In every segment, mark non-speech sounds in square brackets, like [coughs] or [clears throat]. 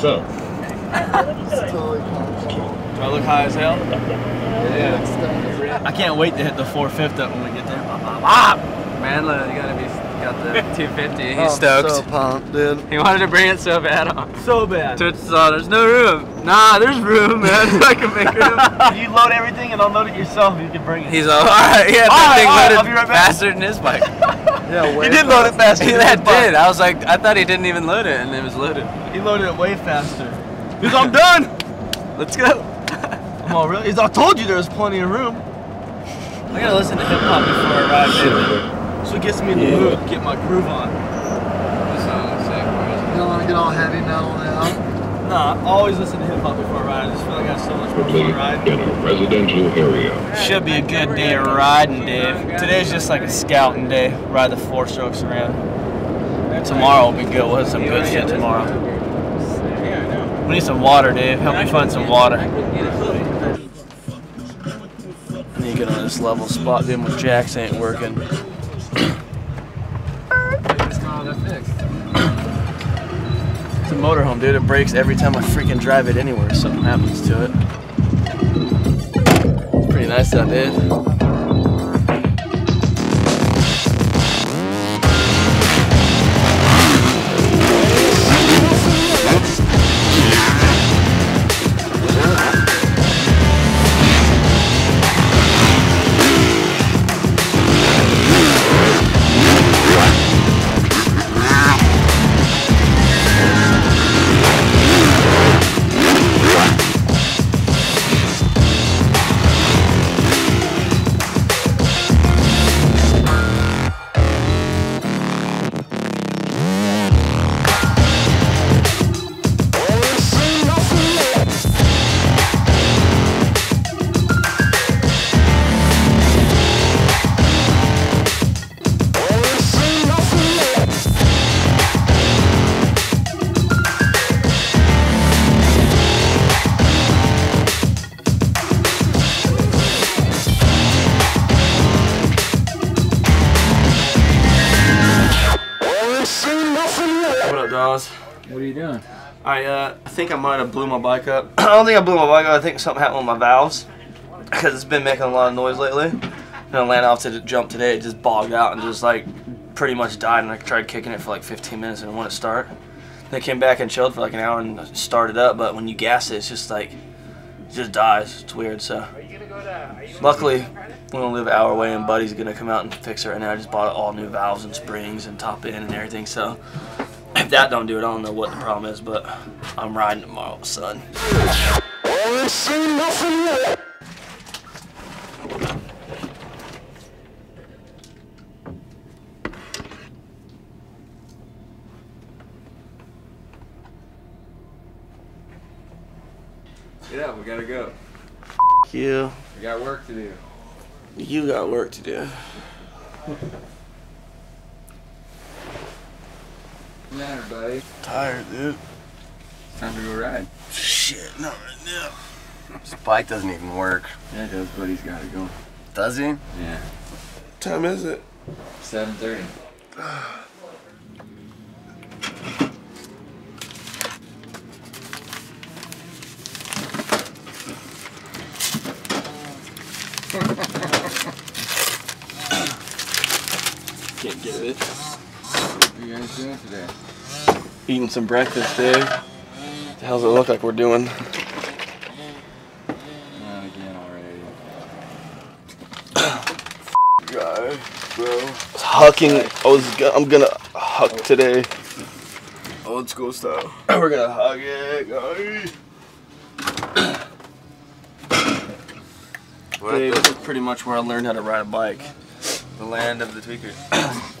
south. totally. Do I look high as hell? Yeah. I can't wait to hit the 450 when we get there. Ah! Manla, you gotta be got the [laughs] 250. He's Oh, I'm stoked. So pumped, dude. He wanted to bring it so bad. On. So bad. Toots saw there's no room. Nah, there's room, man. [laughs] I can make room. you load everything and unload it yourself. You can bring it. He's all, [laughs] alright, yeah, All that right, thing all right, loaded I'll be right back. faster than his bike. Yeah, way he did load it faster. He than that his bike. did. I was like, I thought he didn't even load it, and it was loaded. He loaded it way faster. [laughs] He's I'm done. Let's go. I'm all really. He's, I told you there was plenty of room. I gotta listen to hip hop before I ride, baby. So it gets me in the mood, get my groove on. This song is sick. You don't want to get all heavy metal now. Nah, I always listen to hip hop before I ride. I just feel like I have so much more fun riding. in a residential area. Should be a good day of riding, Dave. Today's just like a scouting day. Ride the four strokes around. Tomorrow will be good. We'll have some good shit tomorrow. We need some water, Dave. Help me find some water. I need to get on this level spot. Then with jacks ain't working. It's a motorhome, dude. It breaks every time I freaking drive it anywhere. Something happens to it. It's pretty nice out there. What are you doing? I uh, I think I might have blew my bike up. [clears throat] I don't think I blew my bike up. I think something happened with my valves because it's been making a lot of noise lately. And I landed off to the jump today. It just bogged out and just like pretty much died. And I tried kicking it for like 15 minutes and it wouldn't start. Then came back and chilled for like an hour and started up. But when you gas it, it's just like it just dies. It's weird. So luckily, we only live an hour away and Buddy's gonna come out and fix it right now. I just bought all new valves and springs and top end and everything. So if that don't do it, I don't know what the problem is, but I'm riding tomorrow, son. Yeah, we gotta go. You, We got work to do. you got work to do. Matter, buddy? Tired, dude. Time to go ride. Shit, not right now. This bike doesn't even work. Yeah, it does, but he's got it going. Does he? Yeah. What time is it? 7.30. [sighs] Can't get it. What are you guys doing today? Eating some breakfast, Dave. The hell's it look like we're doing? Not again already. [coughs] Guy, bro. Hucking. I was. go- I'm gonna huck today. Oh, Old school style. [coughs] We're gonna hug it, guy. Dave, this is pretty much where I learned how to ride a bike. The land of the tweakers.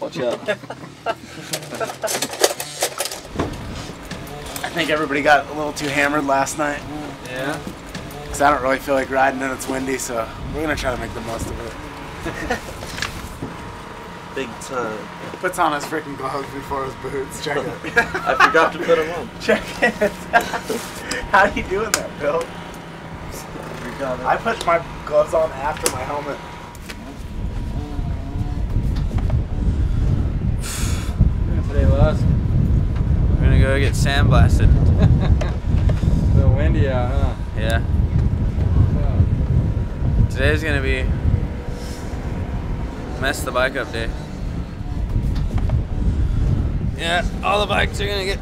[coughs] Watch out. [laughs] I think everybody got a little too hammered last night. Yeah? Because I don't really feel like riding and it's windy, so we're going to try to make the most of it. [laughs] Big time. Puts on his freaking gloves before his boots. Check it. [laughs] I forgot to put them on. [laughs] Check it. How are you doing that, Bill? I put my gloves on after my helmet. Today was. We're gonna go get sandblasted. [laughs] So windy out, huh? Yeah. Today's gonna be mess the bike up day. Yeah, all the bikes are gonna get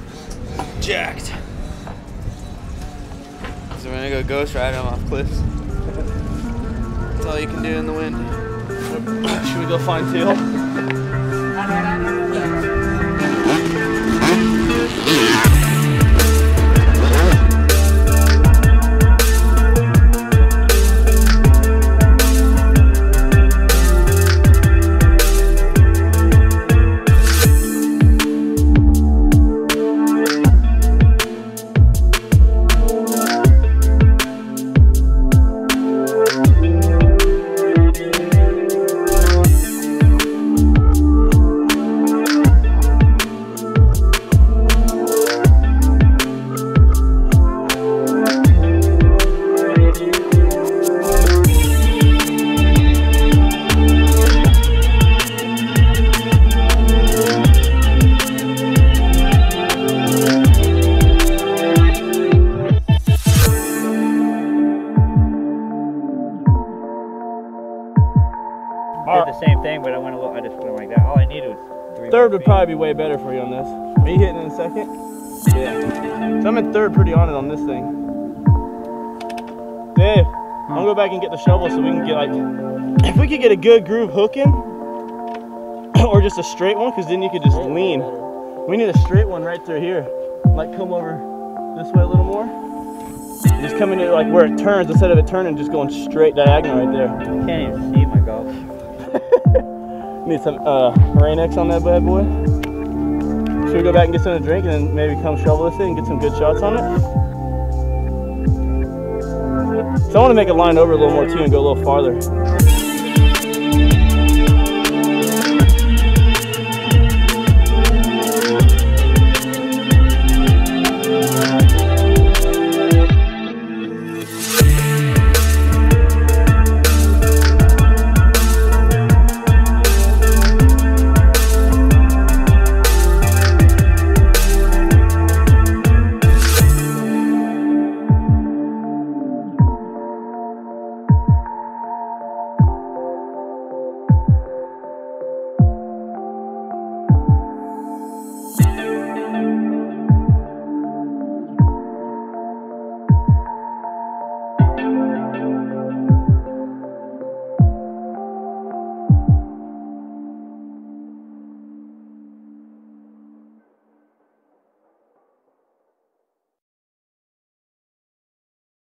jacked. So we're gonna go ghost ride them off cliffs. That's all you can do in the wind. Should we go find Teal? [laughs] Did the same thing, but I went a little. I just went like that. All I needed was three. Third would probably be way better for you on this. Me hitting in second? Yeah. So I'm in third pretty on it on this thing. Dave, I'm gonna go back and get the shovel so we can get like, if we could get a good groove hooking, [clears throat] or just a straight one, because then you could just lean. We need a straight one right through here. Like come over this way a little more. Just coming to like where it turns instead of it turning, just going straight diagonal right there. I can't even see my. Need some uh, Rain X on that bad boy. Should we go back and get something to drink and then maybe come shovel this thing and get some good shots on it? So I want to make a line over a little more too and go a little farther.